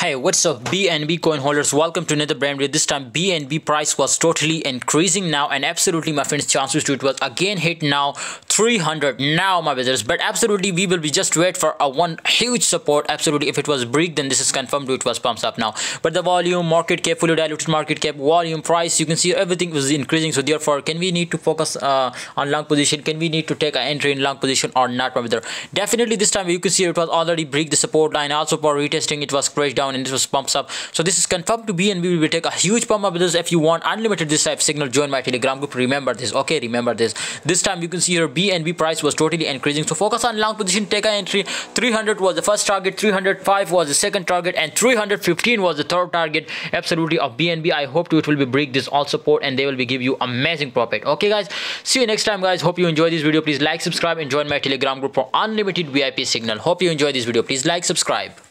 Hey, what's up? BNB coin holders? Welcome to another brand video. This time BNB price was totally increasing now and absolutely my friends chances to it was again hit now 300 now my visitors but absolutely we will be just wait for a one huge support. Absolutely if it was break then this is confirmed it was pumps up now. But the volume market cap fully diluted market cap volume price you can see everything was increasing. So therefore can we need to focus uh, on long position? Can we need to take an entry in long position or not my visitor definitely this time you can see it was already break the support line. Also for retesting it was crashed down down and it was pumps up. So this is confirmed to be and we will take a huge pump up with this. If you want unlimited this type signal join my telegram group. Remember this. Okay remember this. This time you can see your bnb price was totally increasing. So focus on long position take an entry. 300 was the first target 305 was the second target and 315 was the third target. Absolutely of bnb i hope to it will be break this all support and they will be give you amazing profit. Okay guys. See you next time guys. Hope you enjoy this video. Please like subscribe and join my telegram group for unlimited vip signal. Hope you enjoy this video. Please like subscribe